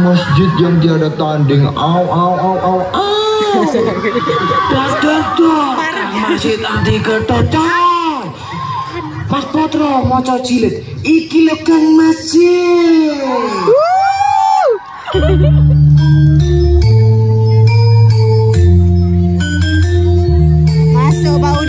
Masjid yang tiada tanding. Au au au au au. Dadah Masjid anti ketoton. Mas Potro maca cilik. Iki lho Kang Masjid. Masuk Pak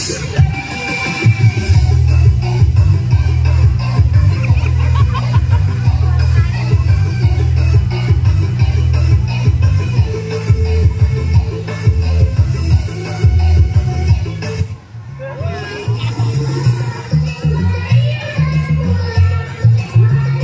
Jackson.